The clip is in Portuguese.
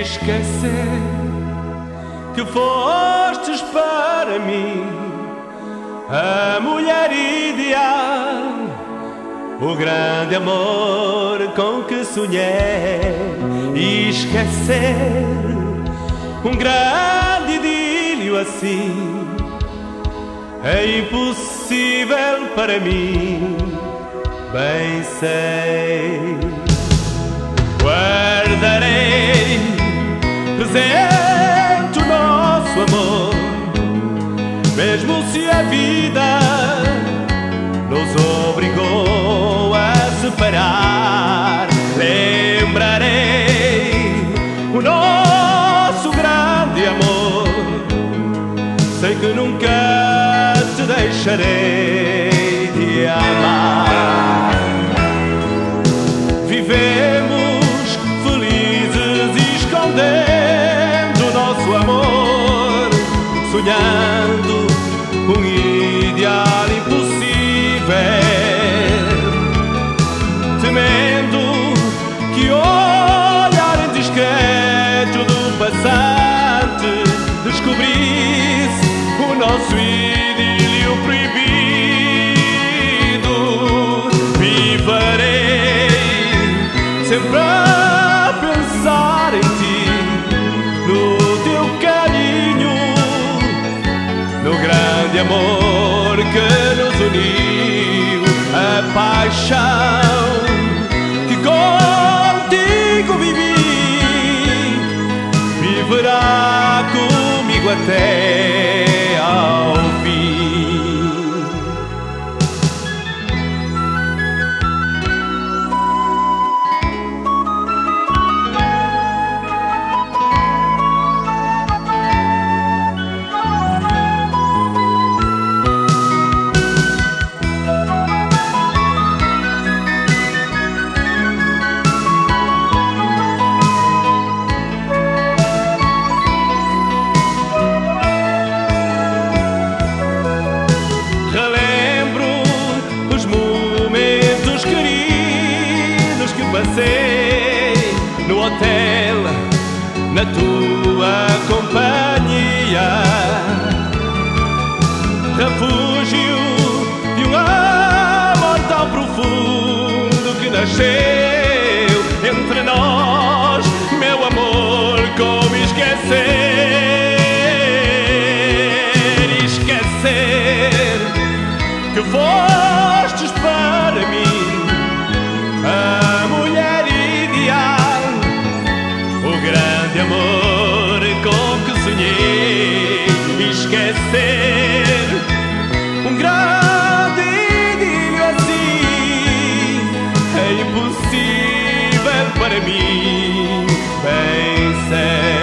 esquecer que fostes para mim a mulher ideal, o grande amor com que sonhei e esquecer um grande idílio assim é impossível para mim, bem sei. Presente o nosso amor, mesmo se a vida nos obrigou a separar. Lembrarei o nosso grande amor, sei que nunca te deixarei sonhando amor que nos uniu, a paixão que contigo vivi, viverá comigo até hotel, na tua companhia. Refúgio de um amor tão profundo que nasceu Esquecer um grande idílio assim é impossível para mim, sei.